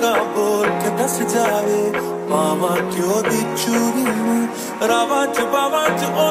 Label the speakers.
Speaker 1: ਹੋਗਾ ਬੋਲ ਕੇ ਦੱਸ ਜਾਵੇ ਪਾਵਾਂ ਕਿਉਂ ਦੀ ਚੂਰੀ ਨੂੰ ਰਾਵਾਂ ਚ ਬਾਵਾਂ ਚ ਉਹ